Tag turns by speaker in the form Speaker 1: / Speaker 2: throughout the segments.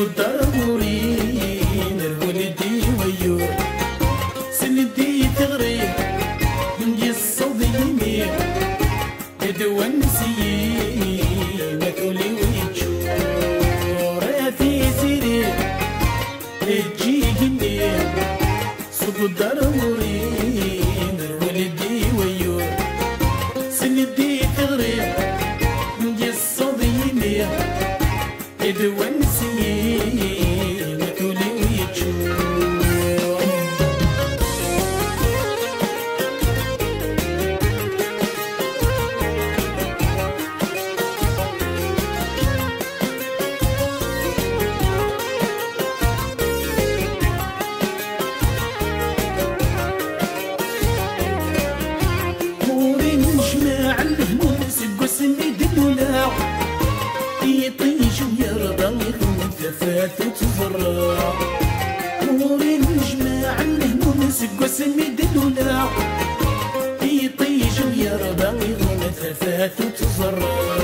Speaker 1: ورين الولدي ويور سندي تغريب من الصوت يمين يدوان سيي مكولي ويتشور في سيري تجي جني صوت الدار يدوان سيي مكولي ويتشور موري نجمع ثفات وتفرع موري نجمع الهموم سقوس يدلولا يطيش ويرضى يخون ثفات وتفرع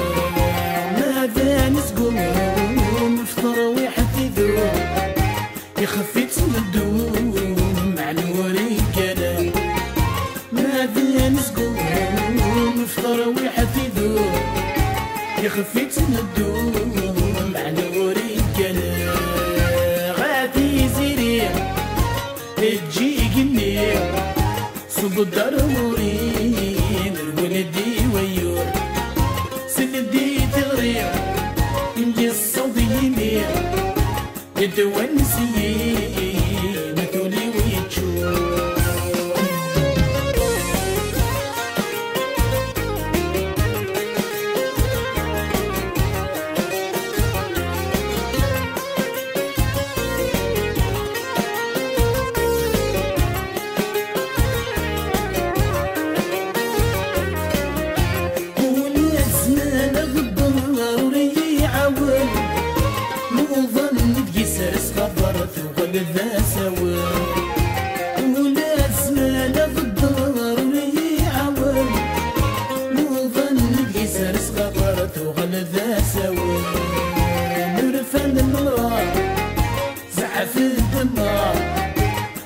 Speaker 1: ماذا نسقوم نفطر ويحتذوم يخفيت الدوم مع الوري كلام ماذا نسقون نفطر ويحفظو يخفيت الدوم قني صوب الدار مورين الولدي ويور سندي تغريب يمجي الصوت يمين يتونسي ظن تقيسرس خبرت وغل ذا سوا ولا زمان غدر ضروري يعاون مو ظن تقيسرس خبرت وغل ذا سوا نرفن المرار زعف الدمار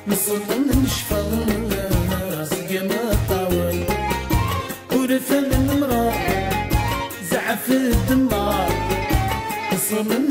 Speaker 1: مصطن نشفى.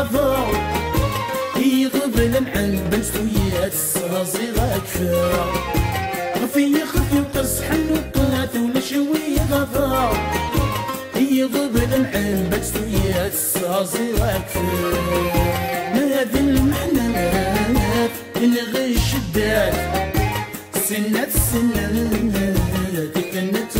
Speaker 1: شوي غضا يغضل مع البنسويات الصغيرة كفا وفي خفي وقص حلوقات ولا شوي غضا يغضل مع البنسويات الصغيرة كفا هذه المحنات الغش الدات سنة سنة كانت